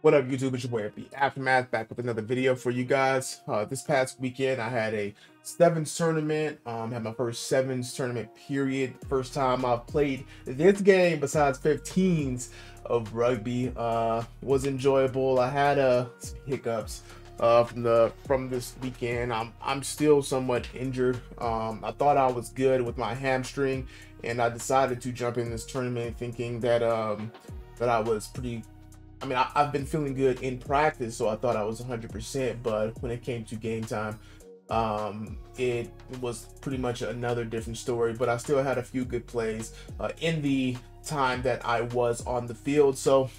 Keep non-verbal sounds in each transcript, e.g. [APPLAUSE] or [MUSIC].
What up, YouTube? It's your boy FB Aftermath back with another video for you guys. Uh, this past weekend, I had a sevens tournament. Um, had my first sevens tournament period. First time I've played this game besides 15s of rugby. Uh, was enjoyable. I had uh, some hiccups uh, from the from this weekend. I'm I'm still somewhat injured. Um, I thought I was good with my hamstring, and I decided to jump in this tournament thinking that um, that I was pretty I mean, I, have been feeling good in practice, so I thought I was 100%. But when it came to game time, um, it was pretty much another different story. But I still had a few good plays uh, in the time that I was on the field. So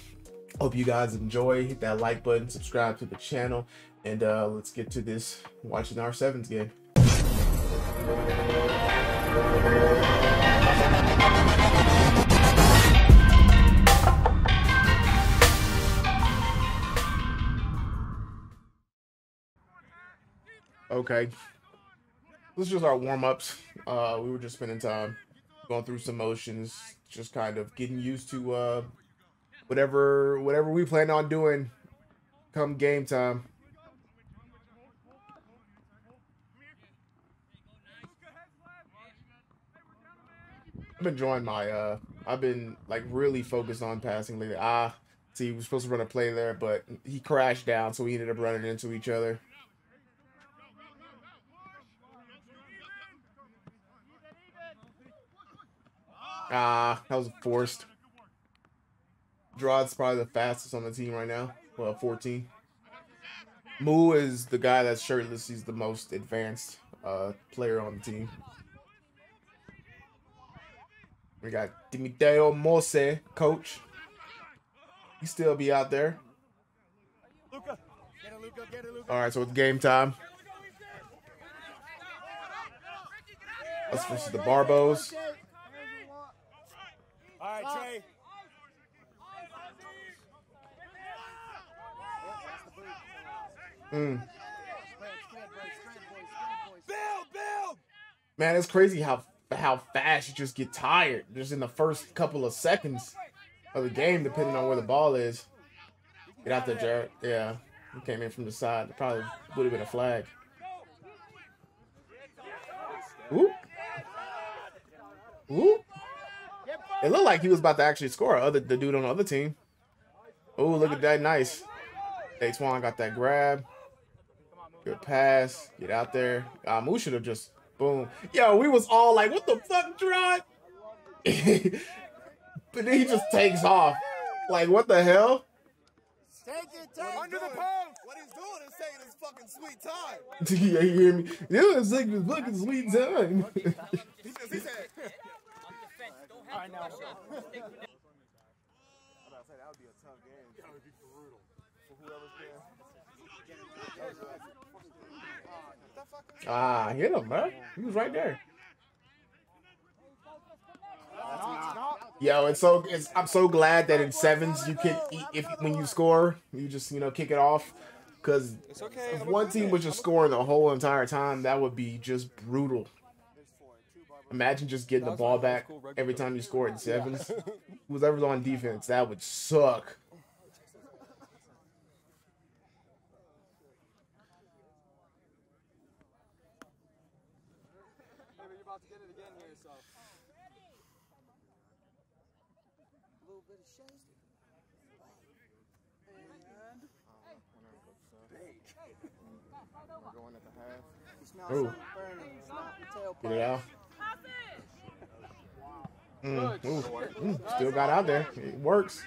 hope you guys enjoy. Hit that like button, subscribe to the channel, and uh, let's get to this watching our sevens game. Okay. This is just our warm-ups. Uh, we were just spending time going through some motions, just kind of getting used to uh, whatever whatever we plan on doing come game time. I've been enjoying my uh I've been like really focused on passing lately. Ah, see, we were supposed to run a play there, but he crashed down, so we ended up running into each other. Ah, that was forced. Gerard's probably the fastest on the team right now. Well, 14. Moo is the guy that's shirtless. He's the most advanced uh, player on the team. We got Dimiteo Mose, coach. He still be out there. All right, so it's game time. Let's versus the Barbos. All right, Trey. Mm. Man, it's crazy how how fast you just get tired just in the first couple of seconds of the game, depending on where the ball is. Get out there, Jared. Yeah, he came in from the side. It probably would have been a flag. Whoop. Whoop. It looked like he was about to actually score. Other the dude on the other team. Oh, look at that, nice. Hey, Swan got that grab. Good pass. Get out there. Um, we should have just boom. Yo, we was all like, "What the fuck, Gerard?" [LAUGHS] but then he just takes off. Like, what the hell? Take it, take Under the post. What he's doing is taking his fucking sweet time. [LAUGHS] yeah, you hear me? Yeah, it's taking his fucking sweet time. he, just, he said, [LAUGHS] I know. I about to say that would be a tough game. That would be brutal for whoever's there. Ah, hit him, bro. He was right there. Yo, it's so it's I'm so glad that in sevens you can if when you score you just you know kick it off because okay. if one team was just scoring the whole entire time that would be just brutal. Imagine just getting the ball back every time you scored in sevens. [LAUGHS] Who's ever on defense, that would suck. Ooh. Get it out. Mm, mm, still got out there. It works.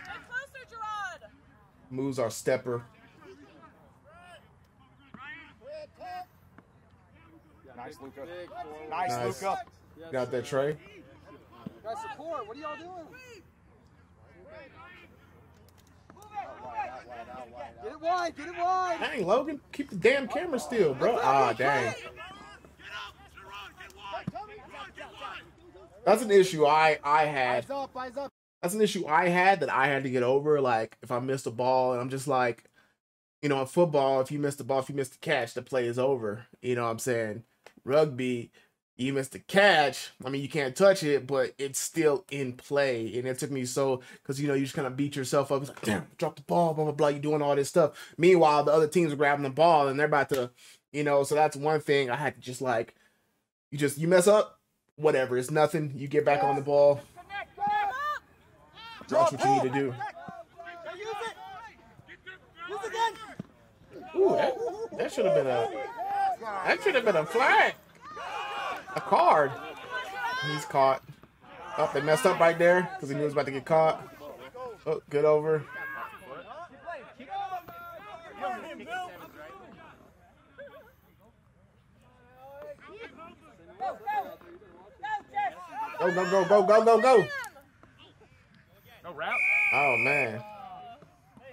Moves our stepper. Nice, Luca. Nice, nice. Luca. Got that tray. Guys, support. What are y'all doing? Get it wide. Get it wide. Dang, Logan. Keep the damn camera still, bro. Ah, dang. That's an issue I I had. That's an issue I had that I had to get over. Like if I missed a ball and I'm just like, you know, in football, if you miss the ball, if you miss the catch, the play is over. You know what I'm saying? Rugby, you missed the catch. I mean, you can't touch it, but it's still in play. And it took me so because you know you just kind of beat yourself up. It's like, damn, drop the ball, blah blah blah. You're doing all this stuff. Meanwhile, the other teams are grabbing the ball and they're about to, you know. So that's one thing I had to just like, you just you mess up, whatever. It's nothing. You get back on the ball. That's what you need to do. Ooh, that, that should have been a that should have been a flag. A card. He's caught. Oh, they messed up right there because he knew he was about to get caught. Oh, good over. Go, go, go, go, go, go, go. No route. Oh, man.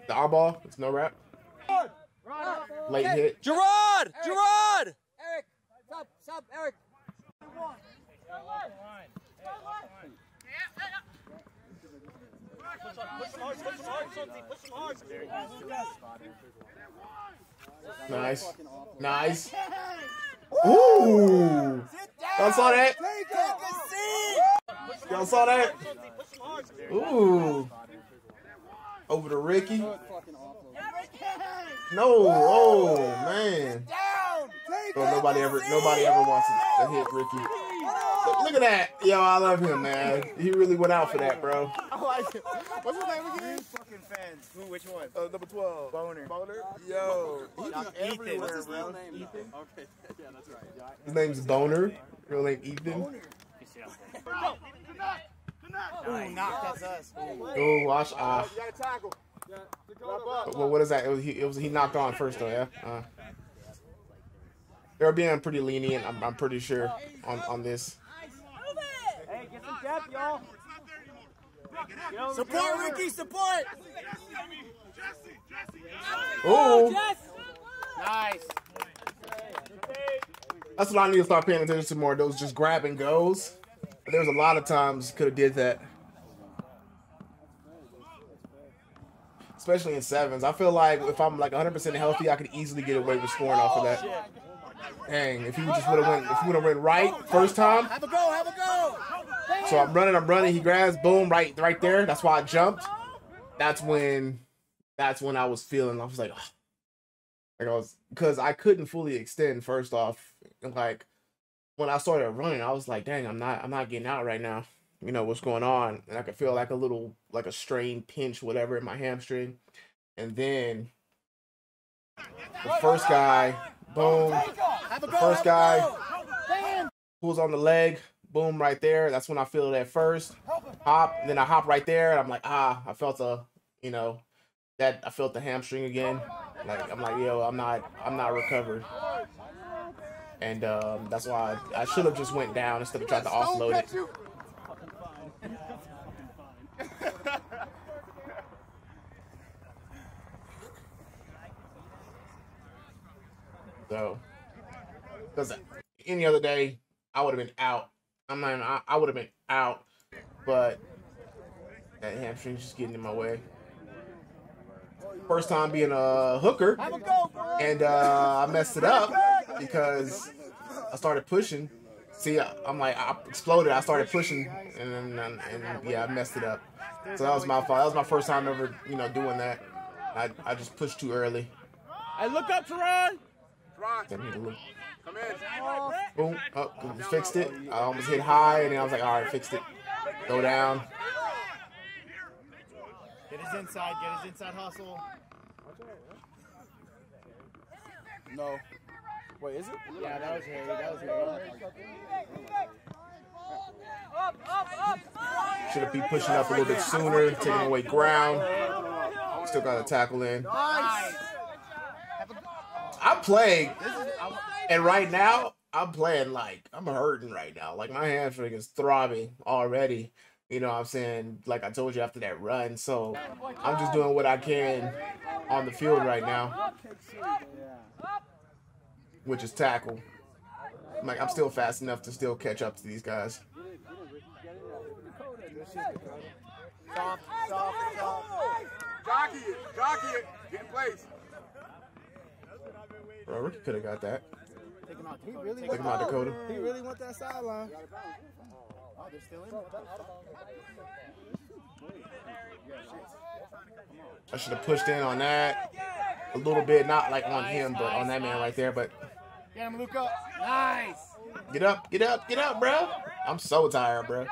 The R ball, it's no wrap. Late hit. Gerard! Gerard! Eric, stop, stop, Eric. Nice. Nice. Ooh. Y'all saw that? Y'all saw that? Ooh. Over to Ricky. No. Oh man. So nobody ever nobody ever wants to, to hit Ricky. Look, look at that. Yo, I love him, man. He really went out for that, bro. I like it. What's his name again? fucking fans. Who? Which one? Uh, number 12. Boner. Boner? Yo. He be everywhere, What's his bro. real name? Ethan? Okay, [LAUGHS] yeah, that's right. His name's Boner. Real name Ethan. [LAUGHS] Ooh, knock. That's us. Oh, watch ah. You gotta tackle. Well, what is that? It was he, it was he knocked on first though, yeah. Uh, they're being pretty lenient. I'm, I'm pretty sure on on this. Hey, get some depth, y'all. Support Ricky, support! Oh, Nice. that's what I need to start paying attention to more. Those just grab and goes. There's a lot of times could have did that. Especially in sevens. I feel like if I'm like 100% healthy, I could easily get away with scoring off of that. Dang, if he just would have went, if he would have went right first time. Have a go, have a go! So I'm running, I'm running. He grabs, boom, right, right there. That's why I jumped. That's when, that's when I was feeling. I was like, "Ugh." like I was, because I couldn't fully extend. First off, like when I started running, I was like, dang, I'm not, I'm not getting out right now. You know what's going on, and I could feel like a little, like a strain, pinch, whatever in my hamstring. And then the first guy, boom, the first guy pulls on the leg, boom, right there. That's when I feel it at first. Hop, then I hop right there, and I'm like, ah, I felt a, you know, that I felt the hamstring again. Like I'm like, yo, I'm not, I'm not recovered. And um, that's why I, I should have just went down instead of trying to offload it. So, because any other day I would have been out. I'm not. I, I would have been out, but that hamstring's just getting in my way. First time being a hooker, a and uh, I messed it up because I started pushing. See, I- I'm like, I exploded. I started pushing, and then and, and yeah, I messed it up. So that was my fault. That was my first time ever, you know, doing that. I I just pushed too early. Hey, look up, Terron. Didn't need to look. Come in. Boom. Oh, fixed it. I almost hit high, and then I was like, all right, fixed it. Go down. Get his inside. Get his inside hustle. No. Wait, is it? Yeah, that was Harry. That was Harry. Should have been pushing up a little bit sooner, taking away ground. Still got a tackle in. I'm playing, and right now I'm playing like I'm hurting right now. Like my hamstring is throbbing already. You know what I'm saying? Like I told you after that run. So I'm just doing what I can on the field right now, which is tackle. I'm like I'm still fast enough to still catch up to these guys. Soft, soft, soft. Jockey it. Jockey it. Get in place. Bro, Ricky could have got that. Take him out, He Dakota. really Take Take him out, Dakota. He really want that sideline. Oh, they're still in? I should have pushed in on that a little bit, not like on him, but on that man right there. But Get him, Luca. Nice. get up, get up, get up, bro. I'm so tired, bro. Nice,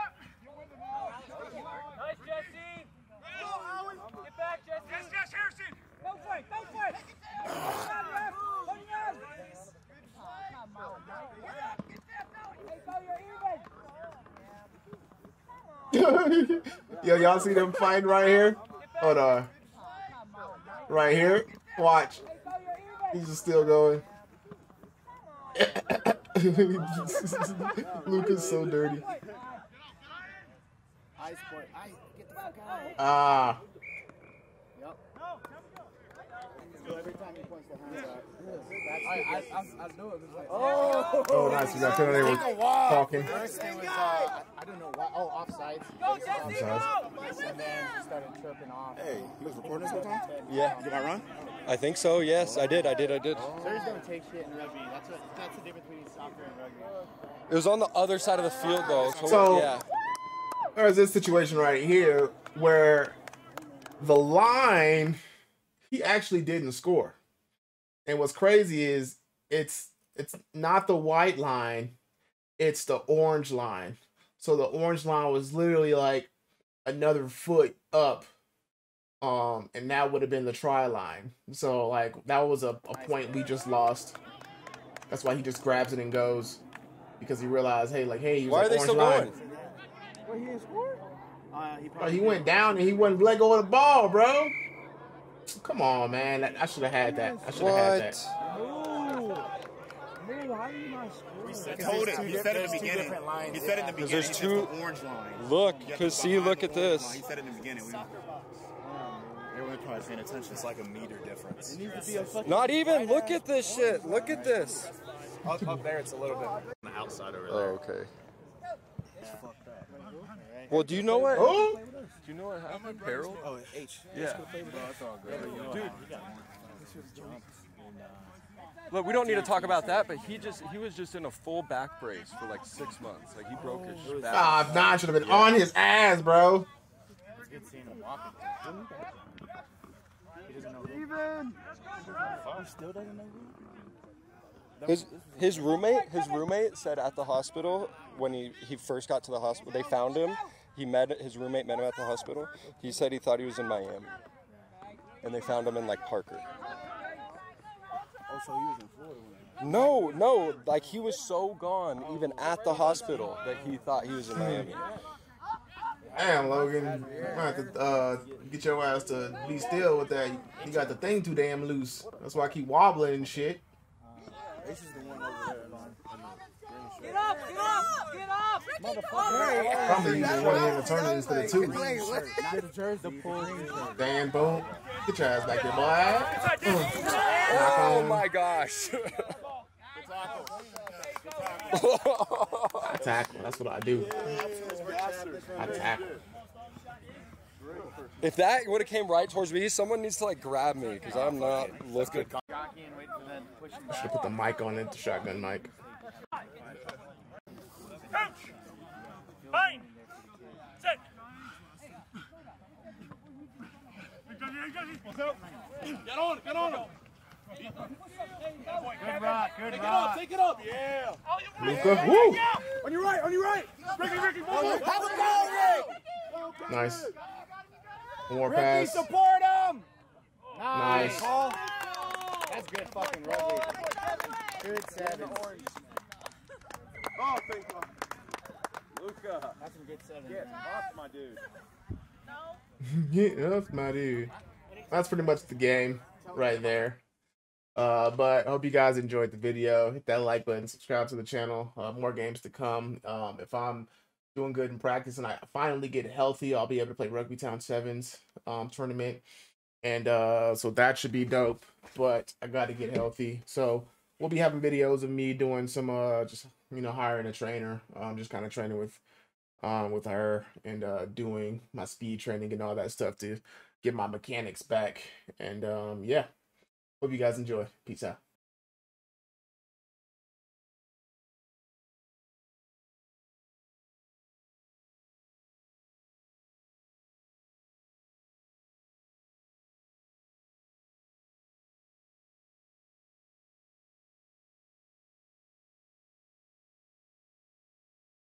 Jesse. Get back, Jesse. Yes, yes, Harrison. Go for it. Go for it. Come on, ref. Come on. Hey, go, you're even. Yo, y'all see them fighting right here? Hold on. Right here. Watch. Hey, go, you're even. He's just still going. [LAUGHS] Luca's so dirty. Ice boy. Ice. Get the fuck out. Ah. Yep. So every time he points the hand out, that's I, I, the I, I knew it was like. Oh! Oh, nice. We got penalty. We're talking. First it was, uh, I don't know why. Oh, offsides. Go, Jesse, Offsides. go. And then he started chirping off. Hey, you was recording this whole time? Yeah, Did I run? I think so. Yes, I did. I did. I did. Sirs don't take shit in rugby. That's what. That's the difference between soccer and rugby. It was on the other side of the field, though. So, So- yeah, There's this situation right here where the line, he actually didn't score. And what's crazy is it's it's not the white line, it's the orange line. So the orange line was literally like another foot up. Um, and that would have been the try line. So like that was a, a point we just lost. That's why he just grabs it and goes. Because he realized, hey, like, hey, he was why like, are they still line. going? Wait, he didn't score? Uh, he, Bro, probably he went down and he wouldn't let go of the ball, bro. Come on, man. I should have had that. I should have had that. What? No. No, how do you not score? Told it. He said it in the beginning. He said it in the yeah. beginning. there's two- the orange line. Look, You have to cause see, look at this. line. He said it in the beginning. We, um, everyone's probably paying attention. It's like a meter difference. It needs to be a fucking. Not even. Look at this shit. Look at this. Up, up there, it's a little bit on the outside over there. Oh, okay. Well, do you know what? Oh, Do you know what happened, Harold? Oh, H. Yeah. Look, we don't need to talk about that, but he just he was just in a full back brace for like six months. Like he broke his back. ah, nah, should have been on his ass, bro. It's good seeing. He doesn't know who. Even. He still doesn't know who. His his roommate his roommate said at the hospital when he he first got to the hospital they found him. He met his roommate met him at the hospital. He said he thought he was in Miami, and they found him in like Parker. Oh, so he was in Florida No, no, like he was so gone even at the hospital that he thought he was in Miami. Damn, Logan. You might have to uh, get your ass to be still with that. You got the thing too damn loose. That's why I keep wobbling and shit. Ace is the one over there. Alon. Get up, get up, get up. Probably using one hand to turn it instead of two. Not the jersey. The pull Dan, boom. Get your ass back here, boy. Oh my gosh. I tackle. That's what I do. I tackle. If that would have came right towards me, someone needs to like grab me because I'm not looking. Jockey and wait for them to push him I should put the mic on it, the shotgun mic. Fine. Sit. Get on it, get on it. Good rock, good Take it up, take it up. Yeah. Luca, woo! On your right, on your right. Ricky, Ricky, move, move. Have a go, Rick! Nice. One more Ricky, pass. support him. Nice. Paul. That's good fucking rugby. Good seven. Oh, thank God. Luca. That's some good seven. Get off, my dude. [LAUGHS] Yeah, that's my dude. That's pretty much the game right there. Uh, but I hope you guys enjoyed the video. Hit that like button, subscribe to the channel. Uh, more games to come. Um, if I'm doing good in practice and I finally get healthy, I'll be able to play Rugbytown Sevens um, tournament. And uh, so that should be dope. But I got to get healthy. So we'll be having videos of me doing some, uh, just, you know, hiring a trainer. Um, just kind of training with um, with her and uh, doing my speed training and all that stuff to get my mechanics back. And um, yeah, hope you guys enjoy. Peace out.